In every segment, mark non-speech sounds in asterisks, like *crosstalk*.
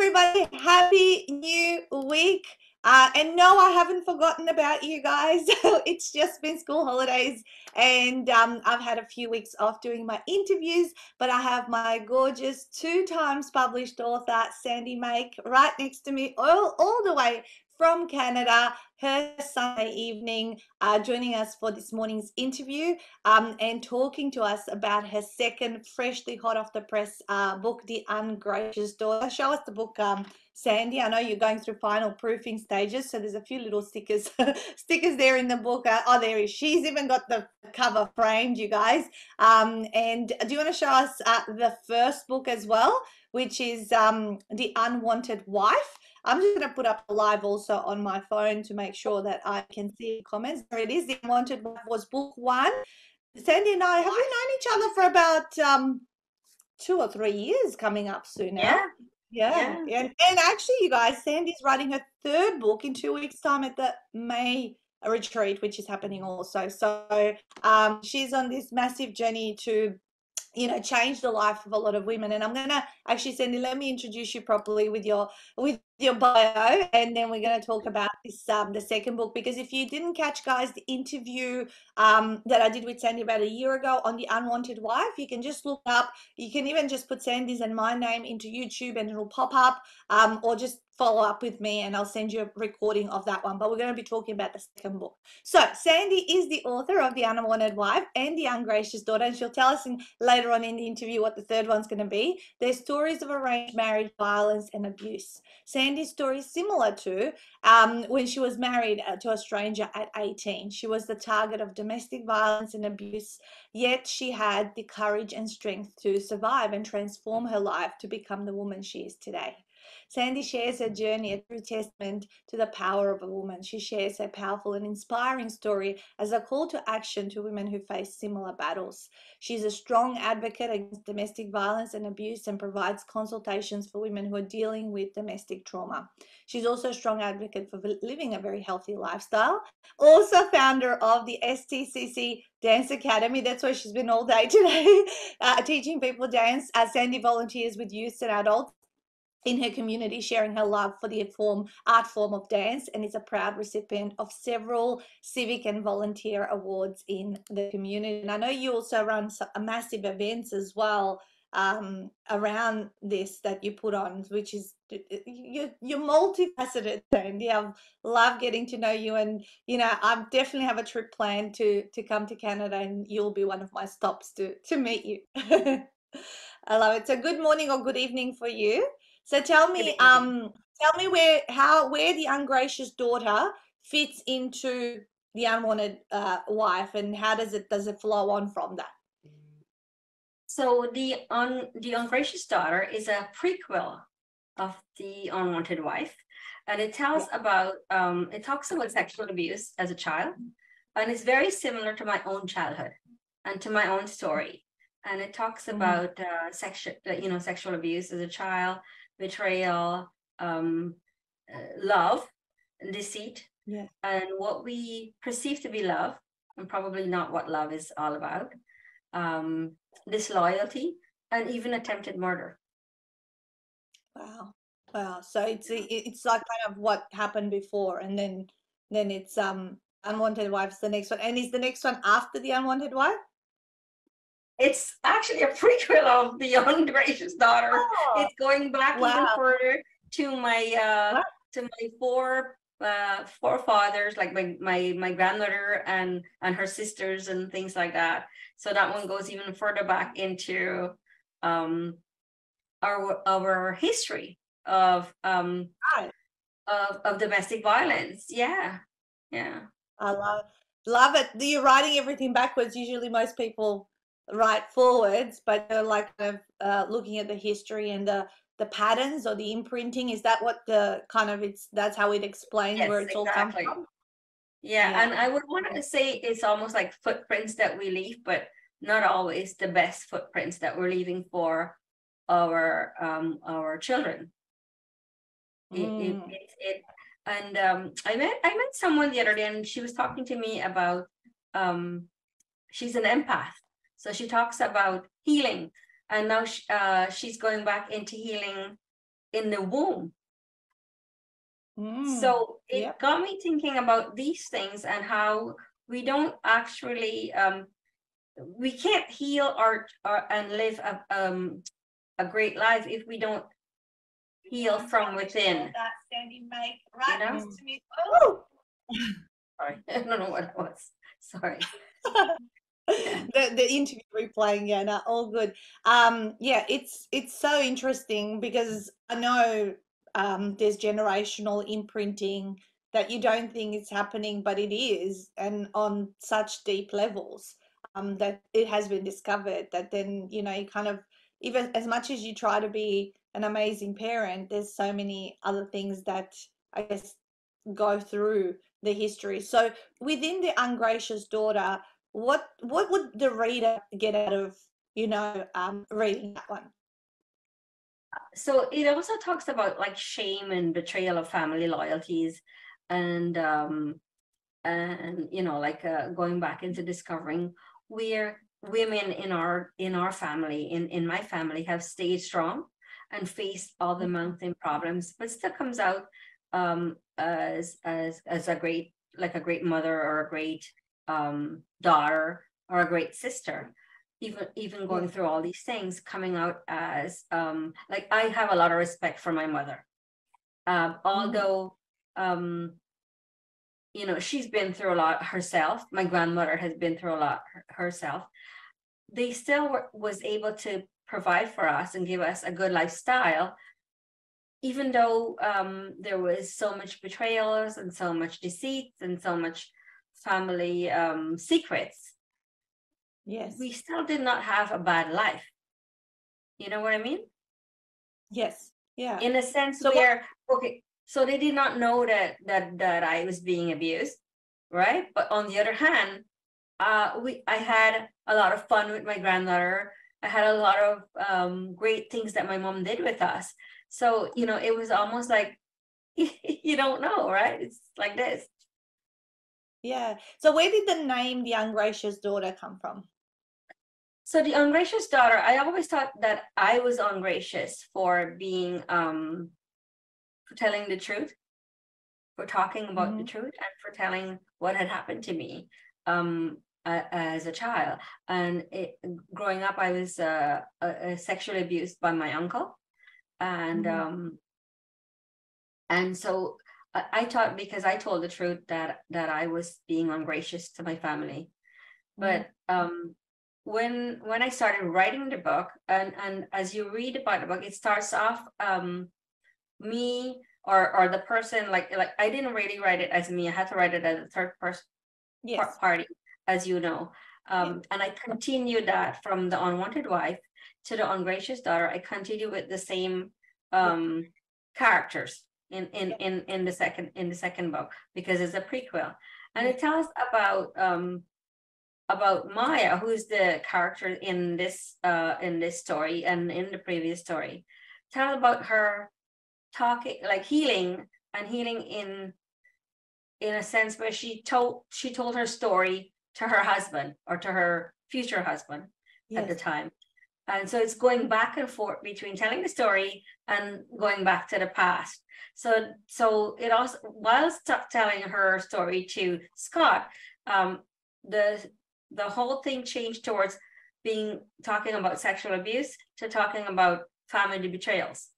everybody. Happy new week. Uh, and no, I haven't forgotten about you guys. *laughs* it's just been school holidays, and um, I've had a few weeks off doing my interviews. But I have my gorgeous two times published author, Sandy Maeck, right next to me, all, all the way from Canada, her Sunday evening, uh, joining us for this morning's interview um, and talking to us about her second, freshly hot off the press uh, book, The Ungracious Daughter. Show us the book, um, Sandy. I know you're going through final proofing stages, so there's a few little stickers *laughs* stickers there in the book. Uh, oh, there is. She's even got the cover framed, you guys. Um, and do you want to show us uh, the first book as well, which is um, The Unwanted Wife? I'm just going to put up a live also on my phone to make sure that I can see comments. There it is. The Unwanted was book one. Sandy and I have we known each other for about um, two or three years coming up soon now. Yeah. Yeah. yeah. And, and actually, you guys, Sandy's writing her third book in two weeks' time at the May retreat, which is happening also. So um, she's on this massive journey to you know change the life of a lot of women and i'm going to actually sandy let me introduce you properly with your with your bio and then we're going to talk about this um the second book because if you didn't catch guys the interview um that i did with sandy about a year ago on the unwanted wife you can just look up you can even just put sandy's and my name into youtube and it'll pop up um or just follow up with me and I'll send you a recording of that one. But we're going to be talking about the second book. So, Sandy is the author of The Unwanted Wife and The Ungracious Daughter, and she'll tell us in, later on in the interview what the third one's going to be. They're stories of arranged marriage, violence, and abuse. Sandy's story is similar to um, when she was married uh, to a stranger at 18. She was the target of domestic violence and abuse, yet she had the courage and strength to survive and transform her life to become the woman she is today. Sandy shares her journey, a true testament to the power of a woman. She shares her powerful and inspiring story as a call to action to women who face similar battles. She's a strong advocate against domestic violence and abuse and provides consultations for women who are dealing with domestic trauma. She's also a strong advocate for living a very healthy lifestyle. Also, founder of the STCC Dance Academy. That's why she's been all day *laughs* today, uh, teaching people dance. Uh, Sandy volunteers with youth and adults in her community sharing her love for the form art form of dance and is a proud recipient of several civic and volunteer awards in the community. And i know you also run massive events as well um, around this that you put on which is you're, you're multifaceted and i love getting to know you and you know i definitely have a trip planned to to come to canada and you'll be one of my stops to to meet you. *laughs* I love it. So good morning or good evening for you so tell me, um, tell me where how where the ungracious daughter fits into the unwanted uh, wife, and how does it does it flow on from that? So the un the ungracious daughter is a prequel of the unwanted wife, and it tells yeah. about um, it talks about sexual abuse as a child, and it's very similar to my own childhood and to my own story. And it talks mm-hmm. about uh, sexual, you know, sexual abuse as a child, betrayal, um, uh, love, and deceit, yeah. and what we perceive to be love, and probably not what love is all about, um, disloyalty, and even attempted murder. Wow, wow! So it's it's like kind of what happened before, and then then it's um unwanted wives the next one, and is the next one after the unwanted wife? It's actually a prequel of *laughs* The Ungracious Daughter. Oh, it's going back wow. even further to my uh, to my four uh, forefathers, like my my my grandmother and and her sisters and things like that. So that one goes even further back into um, our our history of um, of of domestic violence. Yeah, yeah. I love love it. You're writing everything backwards. Usually, most people right forwards, but they're like kind of uh, looking at the history and the the patterns or the imprinting. Is that what the kind of it's that's how it explains yes, where it's exactly. all come from? Yeah, yeah, and I would want to say it's almost like footprints that we leave, but not always the best footprints that we're leaving for our um our children. Mm. it, it, it, and um I met I met someone the other day and she was talking to me about um she's an empath so she talks about healing, and now she, uh, she's going back into healing in the womb. Mm, so it yep. got me thinking about these things and how we don't actually um, we can't heal our, our and live a, um, a great life if we don't heal from within. That Sandy make right You know? next to me. Oh! *laughs* Sorry, *laughs* I don't know what it was. Sorry. *laughs* the the interview replaying yeah no, all good. Um yeah it's it's so interesting because i know um there's generational imprinting that you don't think is happening but it is and on such deep levels um that it has been discovered that then you know you kind of even as much as you try to be an amazing parent there's so many other things that i guess go through the history. So within the ungracious daughter what what would the reader get out of you know um reading that one? So it also talks about like shame and betrayal of family loyalties and um and you know like uh, going back into discovering where women in our in our family in in my family have stayed strong and faced all the mountain problems but still comes out um as as as a great like a great mother or a great um daughter or a great sister. Even even going through all these things coming out as um like i have a lot of respect for my mother. Um although um you know she's been through a lot herself. My grandmother has been through a lot herself. They still were, was able to provide for us and give us a good lifestyle even though um there was so much betrayals and so much deceit and so much family um secrets yes we still did not have a bad life. You know what I mean? yes yeah In a sense So what- where okay, so they did not know that that that I was being abused, right? But on the other hand, uh we I had a lot of fun with my granddaughter. I had a lot of um great things that my mom did with us. So, you know, it was almost like *laughs* you don't know, right? It's like this. Yeah so where did the name the ungracious daughter come from So the ungracious daughter, I always thought that I was ungracious for being um for telling the truth, for talking about the Mhm. truth and for telling what had happened to me um as a child. And it, growing up I was uh, uh, sexually abused by my uncle and Mhm. um and so I, I thought because I told the truth that that I was being ungracious to my family. But um when when i started writing the book and and as you read about the book it starts off um me or or the person like like i didn't really write it as me. I had to write it as a third person yes. party as you know. Um and i continued that from the unwanted wife to the ungracious daughter. I continue with the same um characters in in in in the second in the second book because it's a prequel and it tells about um about Maya, who's the character in this uh in this story and in the previous story. Tell about her talking like healing and healing in in a sense where she told she told her story to her husband or to her future husband at the time. And so it's going back and forth between telling the story and going back to the past. So so it also whilst t- telling her story to Scott, um, the the whole thing changed towards being talking about sexual abuse to talking about family betrayals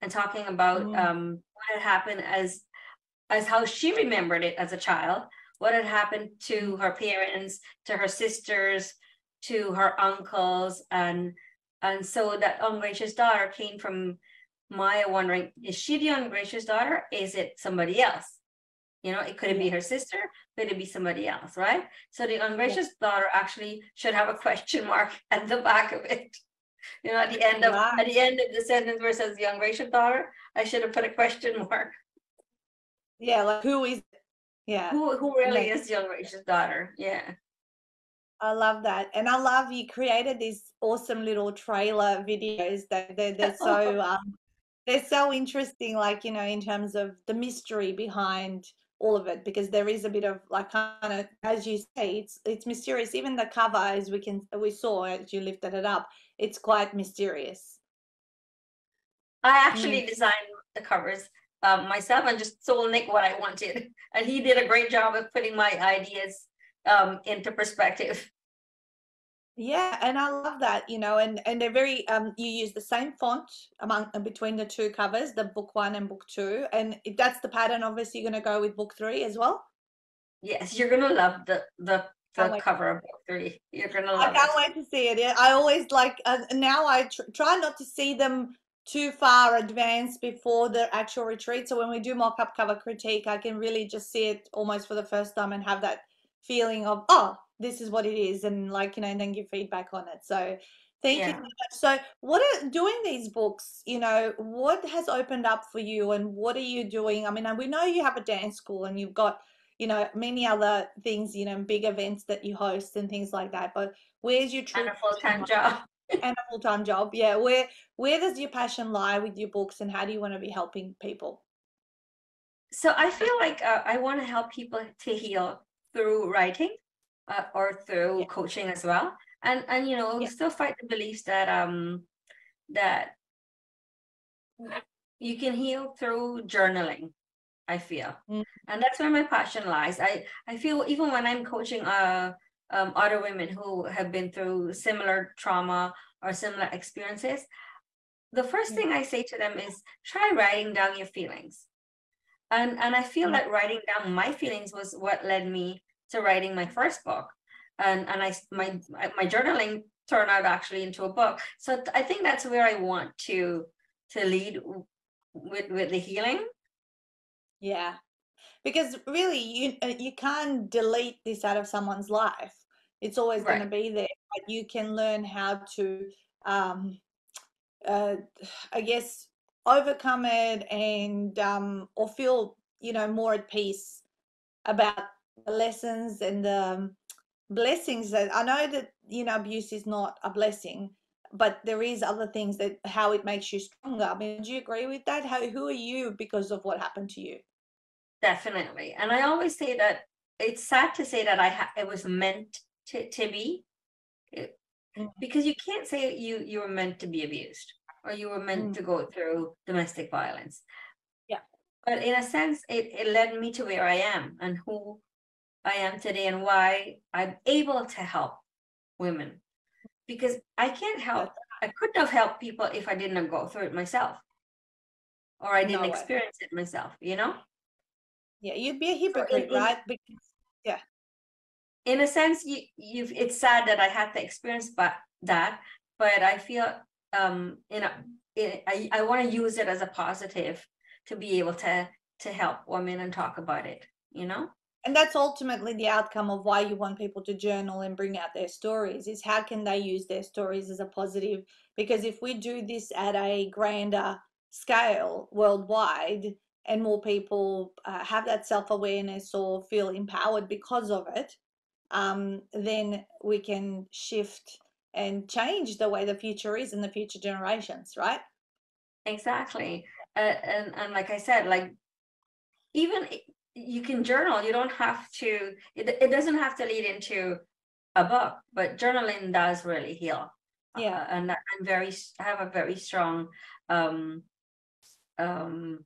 and talking about Mm. um, what had happened as as how she remembered it as a child what had happened to her parents to her sisters to her uncles and and so that ungracious daughter came from maya wondering is she the ungracious daughter? Is it somebody else? You know it could it be her sister? Could it be somebody else right? So the ungracious daughter actually should have a question *laughs* mark at the back of it. You know at the end of Wow. at the end of the sentence where it says the ungracious daughter i should have put a question *laughs* mark. Yeah like who is yeah. Who who really is the ungracious daughter? Yeah I love that. And I love you created these awesome little trailer videos that they're, they're so *laughs* um they're so interesting, like, you know, in terms of the mystery behind all of it, because there is a bit of like kind of as you say, it's it's mysterious. Even the cover as we can we saw as you lifted it up, it's quite mysterious. I actually mm. designed the covers um, myself and just told Nick what I wanted. *laughs* And he did a great job of putting my ideas um, into perspective. *laughs* Yeah, and I love that, you know, and and they're very um you use the same font among between the two covers, the book one and book two, and if that's the pattern. Obviously, you're going to go with book three as well. Yes, you're gonna love the the the cover of book three. You're gonna love. I can't it. wait to see it. I always like uh, now. I tr- try not to see them too far advanced before the actual retreat. So when we do mock up cover critique, I can really just see it almost for the first time and have that feeling of oh, this is what it is, and like you know, and then give feedback on it. So Thank yeah. you. So, what are doing these books? You know, what has opened up for you, and what are you doing? I mean, we know you have a dance school, and you've got you know, many other things, you know, big events that you host and things like that. But where's your true and a full time job? *laughs* and a full time job, yeah. Where where does your passion lie with your books, and how do you want to be helping people? So I feel like uh, I want to help people to heal through writing uh, or through yeah. coaching as well, and and you know, yeah. still fight the beliefs that um that you can heal through journaling I feel. Mm. And that's where my passion lies. I, I feel even when I'm coaching uh, um, other women who have been through similar trauma or similar experiences, the first mm. thing I say to them is try writing down your feelings. And, and I feel mm. that writing down my feelings was what led me to writing my first book. And, and I, my, my journaling turned out actually into a book. So I think that's where I want to, to lead with, with the healing yeah. Because really, you uh, you can't delete this out of someone's life. It's always going to be there. But you can learn how to, um, uh, I guess, overcome it and um, or feel you know more at peace about the lessons and the um, blessings that I know that you know abuse is not a blessing, but there is other things that how it makes you stronger. I mean, do you agree with that? How who are you because of what happened to you? Definitely. And I always say that it's sad to say that I ha- it was meant to, to be it, mm. because you can't say you you were meant to be abused or you were meant mm. to go through domestic violence. Yeah. But in a sense, it, it led me to where I am and who I am today and why I'm able to help women. Because I can't help, I couldn't have helped people if I didn't go through it myself or I didn't no experience it myself, you know? Yeah, you'd be a hypocrite, in, right? Because yeah. In a sense, you you've, it's sad that I had to experience but that, but I feel um know it, I, I want to use it as a positive to be able to to help women and talk about it, you know? And that's ultimately the outcome of why you want people to journal and bring out their stories is how can they use their stories as a positive? Because if we do this at a grander scale worldwide, and more people uh, have that self awareness or feel empowered because of it, um, then we can shift and change the way the future is in the future generations, right? Exactly. Uh, and, and like I said, like even you can journal, you don't have to, it, it doesn't have to lead into a book, but journaling does really heal. Yeah. Uh, and I'm very, I have a very strong um, um,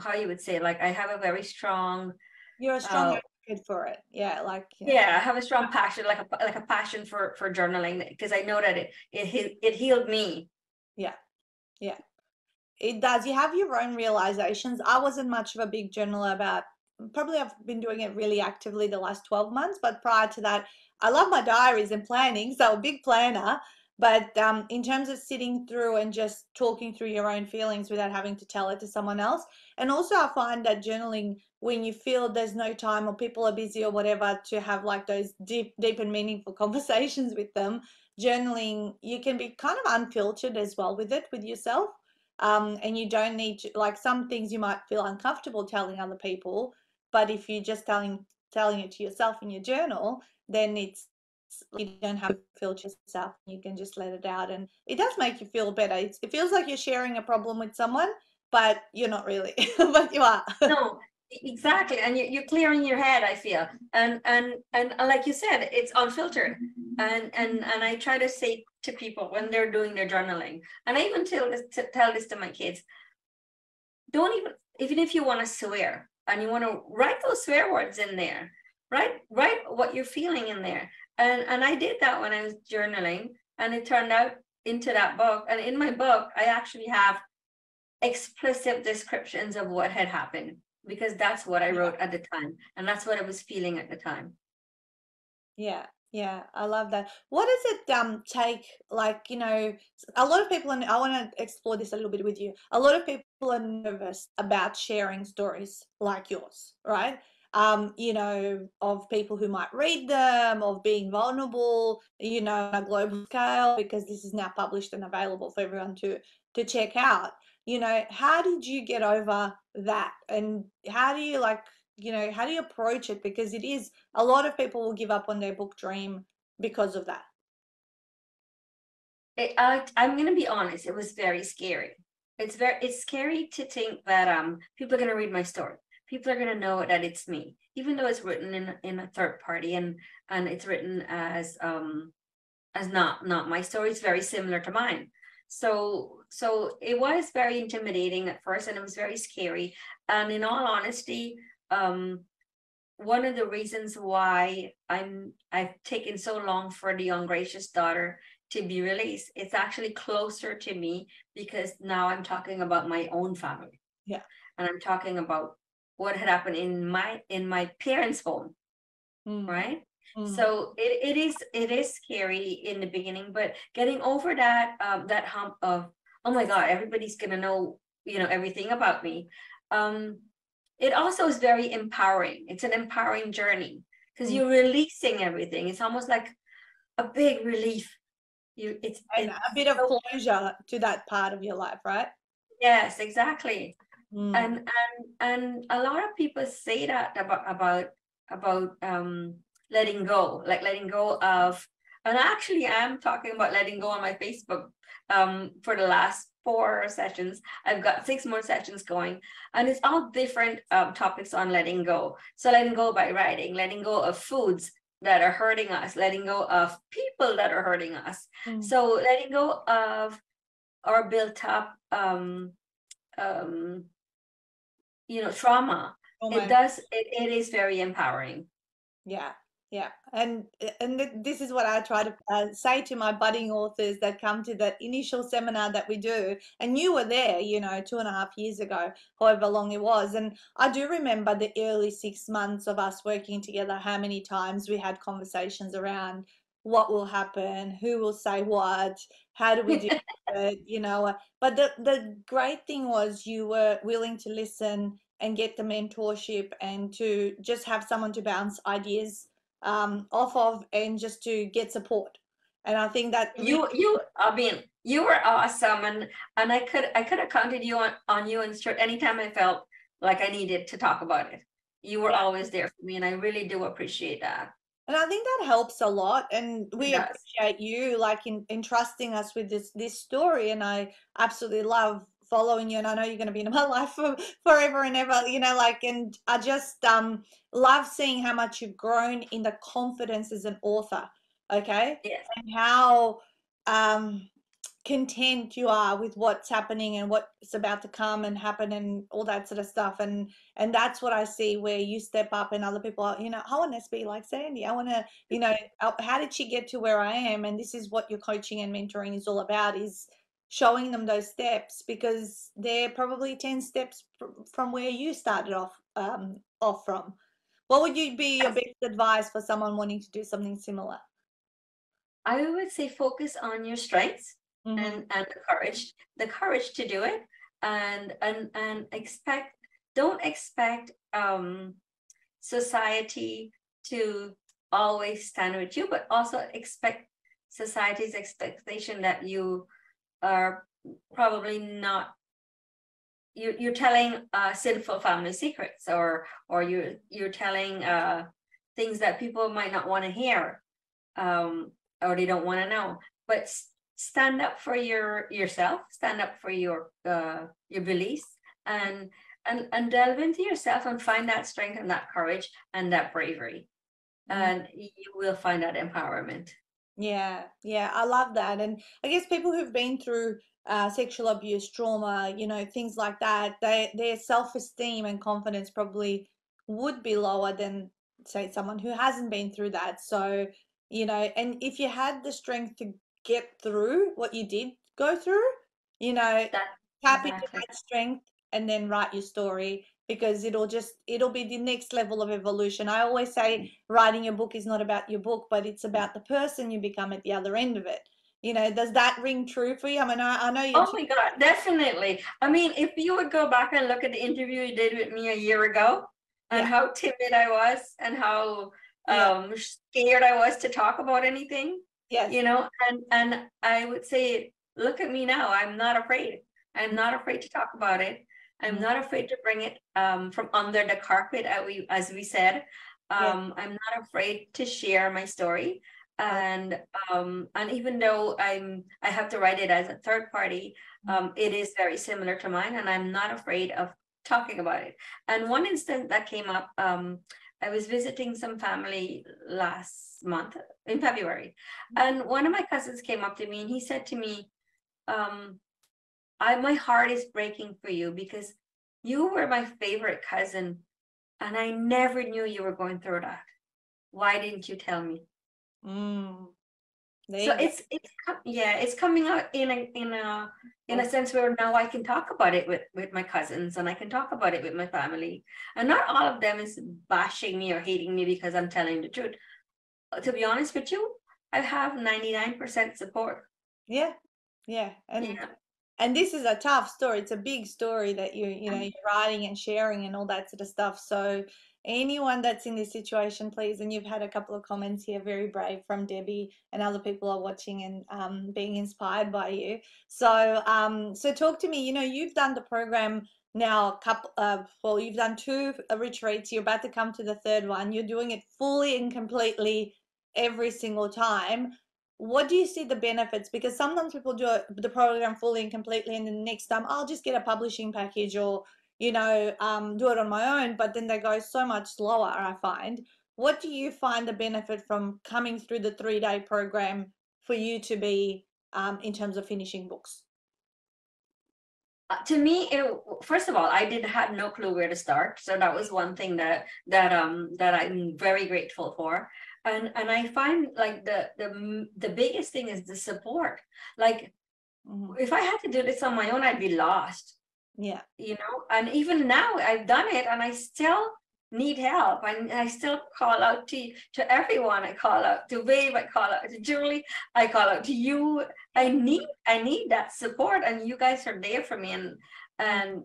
how you would say like i have a very strong you're a strong uh, advocate for it. Yeah like yeah i have a strong passion like a like a passion for for journaling because i know that it it it healed me. Yeah yeah. It does. You have your own realizations. I wasn't much of a big journaler about probably i've been doing it really actively the last 12 months but prior to that i love my diaries and planning so a big planner but um, in terms of sitting through and just talking through your own feelings without having to tell it to someone else and also i find that journaling when you feel there's no time or people are busy or whatever to have like those deep deep and meaningful *laughs* conversations with them journaling you can be kind of unfiltered as well with it with yourself. Um, and you don't need to like some things you might feel uncomfortable telling other people but if you're just telling telling it to yourself in your journal then it's you don't have to filter yourself you can just let it out and it does make you feel better it's, it feels like you're sharing a problem with someone but you're not really *laughs* but you are no exactly and you're clearing your head i feel and and and like you said it's unfiltered and and and i try to say to people when they're doing their journaling, and I even tell this to, tell this to my kids. Don't even even if you want to swear and you want to write those swear words in there, write write what you're feeling in there. And and I did that when I was journaling, and it turned out into that book. And in my book, I actually have explicit descriptions of what had happened because that's what I wrote at the time, and that's what I was feeling at the time. Yeah, yeah, I love that. What does it um take? Like, you know, a lot of people, and I want to explore this a little bit with you. A lot of people are nervous about sharing stories like yours, right? Um, you know, of people who might read them, of being vulnerable, you know, on a global scale, because this is now published and available for everyone to to check out. You know, how did you get over that? And how do you like you know how do you approach it because it is a lot of people will give up on their book dream because of that it, i'm going to be honest it was very scary it's very it's scary to think that um people are going to read my story people are going to know that it's me even though it's written in in a third party and and it's written as um as not not my story it's very similar to mine so so it was very intimidating at first and it was very scary and in all honesty um, one of the reasons why I'm I've taken so long for the ungracious daughter to be released. It's actually closer to me because now I'm talking about my own family. Yeah. And I'm talking about what had happened in my in my parents' home. Mm. Right. Mm. So it, it is it is scary in the beginning, but getting over that um that hump of oh my god, everybody's gonna know, you know, everything about me. Um it also is very empowering. It's an empowering journey because mm. you're releasing everything. It's almost like a big relief. You it's, it's a bit of closure to that part of your life, right? Yes, exactly. Mm. And and and a lot of people say that about about about um letting go, like letting go of and actually I'm talking about letting go on my Facebook um for the last four sessions. I've got six more sessions going, and it's all different um, topics on letting go. So, letting go by writing, letting go of foods that are hurting us, letting go of people that are hurting us. Mm. So, letting go of our built up, um, um, you know, trauma. Oh it does. It, it is very empowering. Yeah, yeah, and and this is what I try to uh, say to my budding authors that come to that initial seminar that we do. And you were there, you know, two and a half years ago, however long it was. And I do remember the early six months of us working together. How many times we had conversations around what will happen, who will say what, how do we do *laughs* it, you know. But the the great thing was you were willing to listen and get the mentorship and to just have someone to bounce ideas um, off of and just to get support. And I think that you you I mean you were awesome and and I could I could have counted you on, on you and anytime I felt like I needed to talk about it. You were yeah. always there for me and I really do appreciate that. And I think that helps a lot. And we appreciate you like in, entrusting us with this this story. And I absolutely love following you and I know you're going to be in my *laughs* life for forever and ever you know like and I just um love seeing how much you've grown in the confidence as an author okay yes. and how um content you are with what's happening and what's about to come and happen and all that sort of stuff. And and that's what i see where you step up and other people are you know i want to be like sandy. I want to you know how did she get to where i am? And this is what your coaching and mentoring is all about is showing them those steps because they're probably 10 steps from where you started off um, off from. What would you be your best advice for someone wanting to do something similar? I would say focus on your strengths mm-hmm. and and the courage the courage to do it and and and expect don't expect um society to always stand with you but also expect society's expectation that you are probably not you're, you're telling uh, sinful family secrets or or you're you're telling uh, things that people might not want to hear um, or they don't want to know but stand up for your yourself stand up for your uh, your beliefs and and and delve into yourself and find that strength and that courage and that bravery mm-hmm. and you will find that empowerment Yeah, yeah, I love that. And I guess people who've been through uh, sexual abuse, trauma, you know, things like that, they their self-esteem and confidence probably would be lower than say someone who hasn't been through that. So, you know, and if you had the strength to get through what you did go through, you know, That tap into exactly. that strength and then write your story because it'll just it'll be the next level of evolution. I always say writing a book is not about your book, but it's about the person you become at the other end of it. You know, does that ring true for you? I mean, I, I know you. Oh my God, definitely. I mean, if you would go back and look at the interview you did with me a year ago and Yeah. how timid I was and how Yeah. um scared I was to talk about anything, Yes. you know, and and I would say, look at me now. I'm not afraid. I'm not afraid to talk about it. I'm not afraid to bring it um from under the carpet, as we as we said. Yeah. Um, I'm not afraid to share my story. And um, and even though I'm I have to write it as a third party, um, it is very similar to mine, and I'm not afraid of talking about it. And one instance that came up, um, I was visiting some family last month in February, and one of my cousins came up to me and he said to me, um, I my heart is breaking for you because you were my favorite cousin, and I never knew you were going through that. Why didn't you tell me? Mm. There So it's it's yeah, it's coming out in a in a in a sense where now I can talk about it with with my cousins and I can talk about it with my family. And not all of them is bashing me or hating me because I'm telling the truth. To be honest with you, I have 99% support. Yeah. Yeah. And Yeah. and this is a tough story. It's a big story that you you know Mhm. you're writing and sharing and all that sort of stuff. So anyone that's in this situation, please, and you've had a couple of comments here, very brave from Debbie, and other people are watching and um, being inspired by you. So um, so talk to me. You know, you've done the program now. A couple uh, well, you've done two uh, retreats. You're about to come to the third one. You're doing it fully and completely every single time what do you see the benefits? Because sometimes people do the program fully and completely, and then the next time I'll just get a publishing package or you know um, do it on my own. But then they go so much slower. I find. What do you find the benefit from coming through the three day program for you to be um, in terms of finishing books? Uh, to me, it, first of all, I did had no clue where to start, so that was one thing that that um that I'm very grateful for. And and I find like the the the biggest thing is the support. Like Mhm. if I had to do this on my own, I'd be lost. Yeah. you know and even now i've done it and i still need help. And i still call out to to everyone. I call out to Babe, i call out to julie i call out to you. I need i need that support and you guys are there for me. And and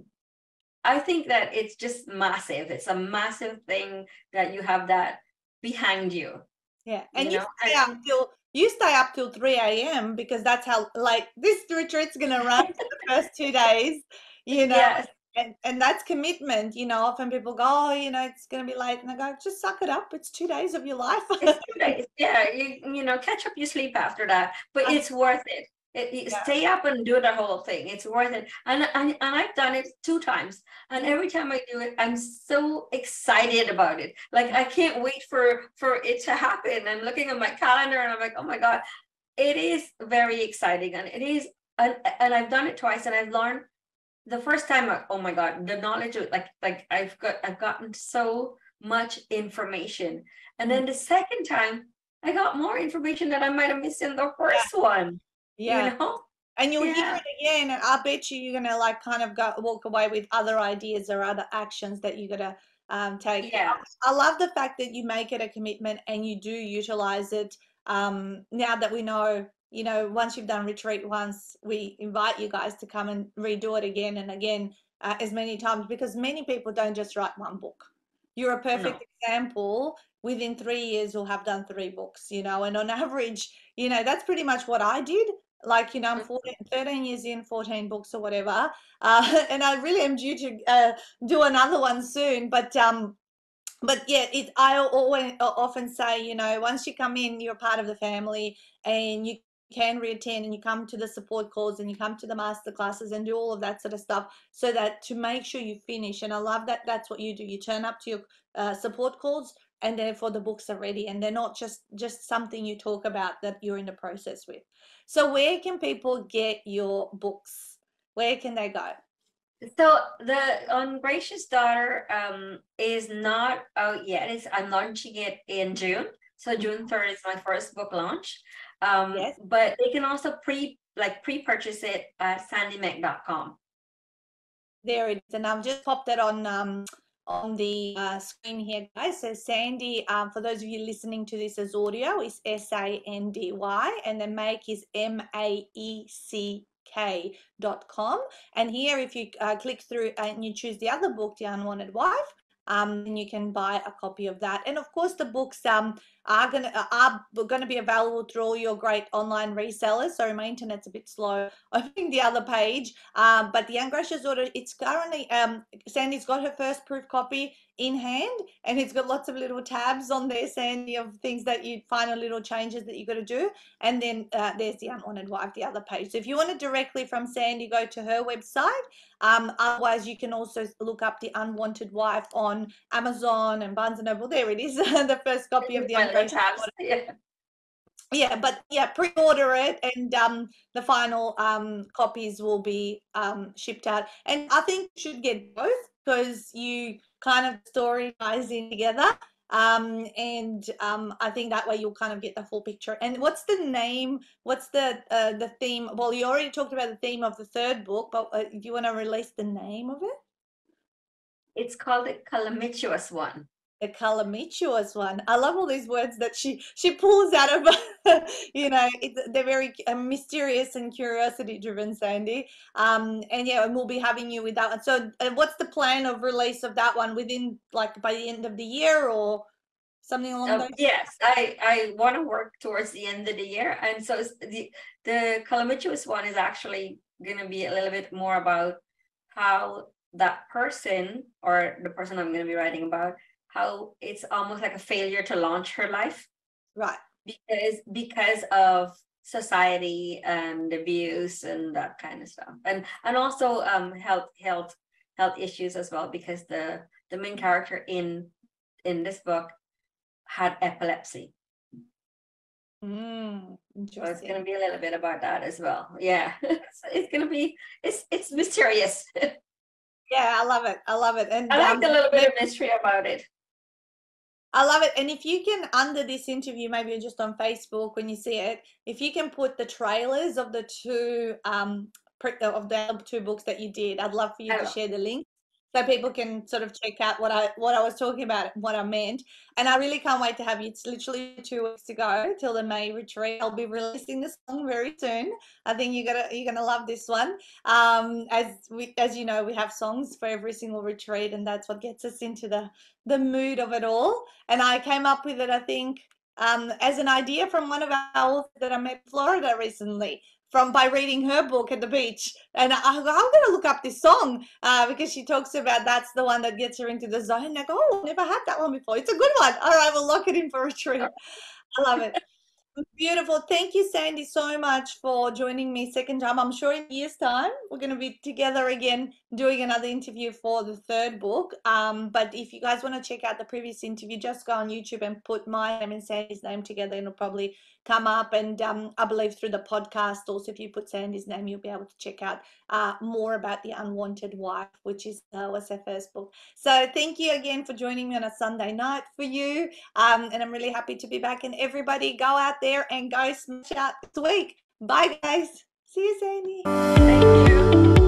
i think that it's just massive. It's a massive thing that you have that behind you. Yeah, and you you know stay and up till you stay up till 3 a.m. because that's how like this retreat's gonna run for the first two days, you know, yes and and that's commitment. You know, often people go, oh, you know, it's gonna be late, and I go, just suck it up. It's two days of your life. it's two days yeah you, you know catch up your sleep after that but it's worth it it, it- Yeah. stay up and do the whole thing it's worth it and, and and i've done it two times and every time i do it i'm so excited about it like i can't wait for for it to happen i'm looking at my calendar and i'm like oh my god it is very exciting and it is and, and i've done it twice and i've learned the first time I- oh my god the knowledge of like like i've got i've gotten so much information and then the second time i got more information that i might have missed in the first one yeah. you know And you'll hear it again, and I bet you you're gonna like kind of go walk away with other ideas or other actions that you're gonna um, take. yeah I love the fact that you make it a commitment and you do utilize it. Um, now that we know, you know, once you've done retreat once, we invite you guys to come and redo it again and again uh, as many times because many people don't just write one book. You're a perfect example. Within three years, you'll have done three books, you know, and on *laughs* average, you know, that's pretty much what I did. Like, you know, I'm Mhm. 14, 13 years in, 14 books or whatever. Uh, *laughs* and I really am due to uh, do another one soon. But um, but yeah, it, I always often say, you know, once you come in, you're part of the family, and you can reattend, and you come to the support calls, and you come to the master classes, and do all of that sort of stuff, so that to make sure you finish. And I love that that's what you do. You turn up to your uh, support calls, and therefore the books are ready and they're not just just something you talk about that you're in the process with. So where can people get your books? Where can they go? So the ungracious daughter um is not out yet. It's i'm launching it in june so june 3rd is my first book launch um yes. but they can also pre like pre-purchase it at sandymaeck.com there it is and i've just popped it on um on the uh, screen here, guys. So Sandy, um, for those of you listening to this as audio, is S-A-N-D-Y, and then Maeck is M-A-E-C-K dot com. And here, if you uh, click through and you choose the other book, The Unwanted Wife, um, and you can buy a copy of that. And of course, the books um, are gonna uh, are gonna be available through all your great online resellers. Sorry, my internet's a bit slow. *laughs* Opening the other page, um, but the Ungracious Daughter, it's currently um, Sandy's got her first proof copy in hand and it's got lots of little tabs on there sandy of things that you final little changes that you got to do and then uh, there's the unwanted wife the other page so if you want it directly from sandy go to her website um, otherwise you can also look up the unwanted wife on amazon and barnes and noble there it is *laughs* the first copy of the tabs. Yeah. yeah but yeah pre-order it and um the final um copies will be um shipped out and i think you should get both because you kind of story ties in together. Um, and um, I think that way you'll kind of get the full picture. And what's the name? What's the uh, the theme? Well, you already talked about the theme of the third book, but uh, do you want to release the name of it? It's called the calamitous One the calamituous one. I love all these words that she she pulls out of, *laughs* you know, it, they're very uh, mysterious and curiosity driven, Sandy. Um, and yeah, and we'll be having you with that one. So, uh, what's the plan of release of that one within like by the end of the year or something along um, those? Yes, I I want to work towards the end of the year, and so the the calamitous one is actually going to be a little bit more about how that person or the person I'm going to be writing about how it's almost like a failure to launch her life. Right. Because because of society and abuse and that kind of stuff. And and also um health health health issues as well because the the main character in in this book had epilepsy. Mm, so it's going to be a little bit about that as well. Yeah. *laughs* It's, it's going to be it's it's mysterious. *laughs* Yeah i love it. I love it. And i like um, a little bit of mystery about it I love it. And if you can, under this interview, maybe just on Facebook when you see it, if you can put the trailers of the two um of the two books that you did, I'd love for you to share the link so people can sort of check out what I what I was talking about, what I meant. And I really can't wait to have you. It's literally two weeks to go till the May retreat. I'll be releasing this song very soon. I think you're gonna you're gonna love this one. Um, as we as you know, we have songs for every single retreat, and that's what gets us into the the mood of it all. And I came up with it, I think, um, as an idea from one of our authors that I met in Florida recently from by reading her book at the beach. And I, am going to look up this song uh, because she talks about that's the one that gets her into the zone. Go, oh, never had that one before. It's a good one. All right, we'll lock it in for a treat. I love it. Beautiful. Thank you, Sandy, so much for joining me second time. I'm sure in a year's time we're going to be together again doing another interview for the third book. Um, but if you guys want to check out the previous interview, just go on YouTube and put my name and Sandy's name together, and it'll probably come up. And um, I believe through the podcast, also, if you put Sandy's name, you'll be able to check out uh, more about The Unwanted Wife, which is uh, was her first book. So thank you again for joining me on a Sunday night for you. Um, and I'm really happy to be back. And everybody, go out there and go smash out this week. Bye, guys. See you, Sandy.